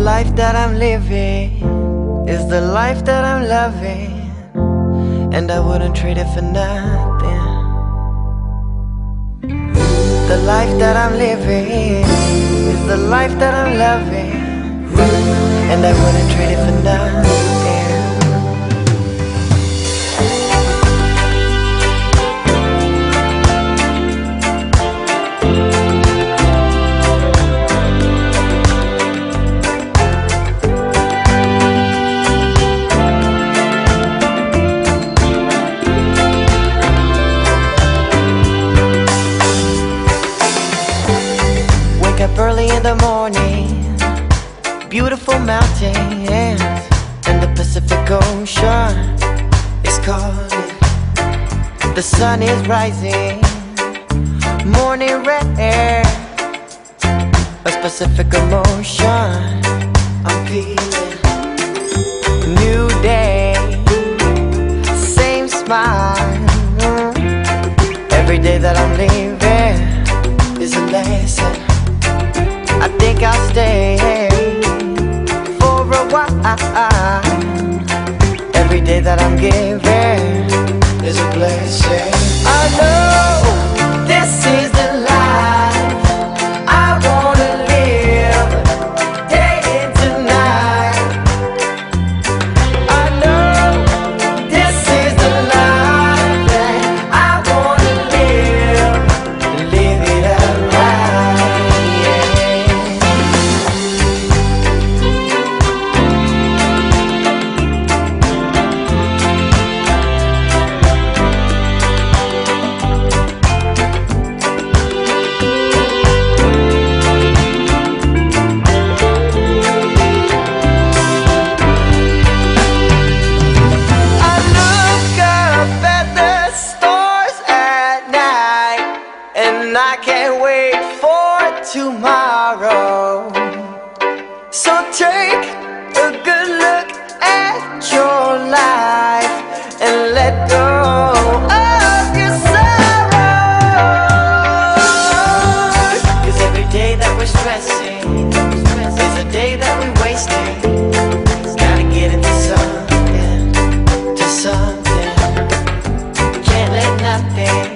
life that I'm living is the life that I'm loving, and I wouldn't trade it for nothing. The life that I'm living is the life that I'm loving, and I wouldn't trade it for nothing. Early in the morning, beautiful mountains, and the Pacific Ocean is calling. The sun is rising, morning rain, a specific emotion. I'm feeling new day, same smile. Every day that I'm leaving is a lesson. I think I'll stay for a while. Every day that I'm giving is a blessing. I know take a good look at your life and let go of your sorrow. 'Cause every day that we're stressing is a day that we're wasting. Gotta get into something, to something. Can't let nothing